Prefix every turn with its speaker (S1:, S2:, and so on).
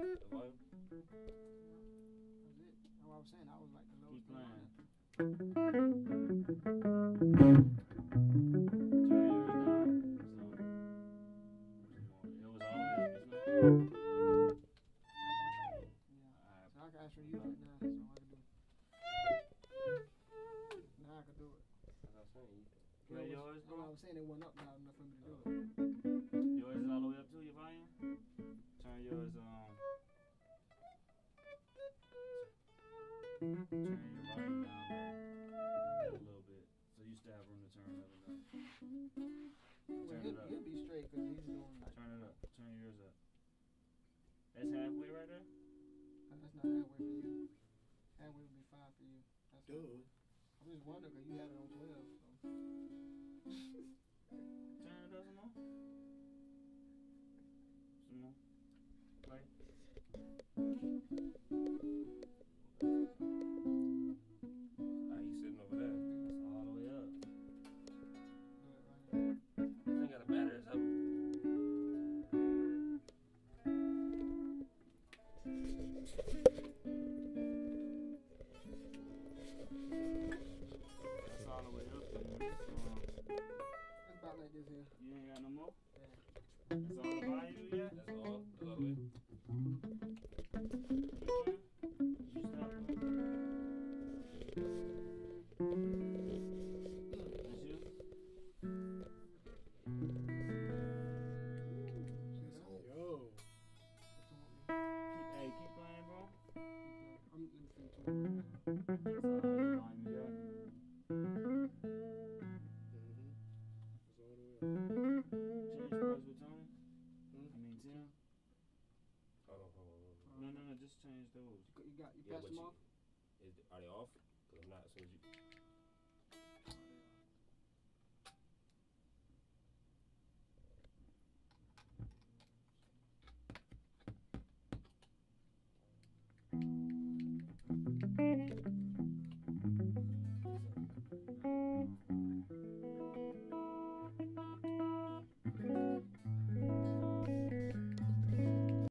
S1: baby.
S2: That's it. That's I was saying. I was like the lowest.
S1: Keep playing.
S2: one.
S1: Turn yours down. So, it was always, isn't it?
S2: Yeah. I can actually use it now, I can do it. Now I can do it.
S3: That's what I'm.
S1: Play
S2: was-
S1: yours, bro.
S2: I was saying it went up loud enough for me to do it.
S1: Yours is all the way up to your volume? Turn your volume down a little bit. So you still have room to turn it up and down.
S2: Well,
S1: Turn
S2: he'll,
S1: it up.
S2: he'll be straight because he's doing like
S1: Turn it up. Turn yours up. That's halfway right there?
S2: that's not halfway for you. Halfway would be fine for you. That's
S3: Dude.
S2: I'm just wondering because you had it on twelve. So. About like this here.
S1: you ain't got no more?
S2: Yeah.
S1: That's all the volume you got?
S3: That's all. That's all the way.
S1: You stop. That's you?
S3: Yo.
S1: Keep, hey, keep playing, bro.
S2: I'm let
S1: those.
S2: You, got you
S3: yeah,
S2: them
S3: you,
S2: off.
S3: Is, are they off? Cause I'm not. As soon as you.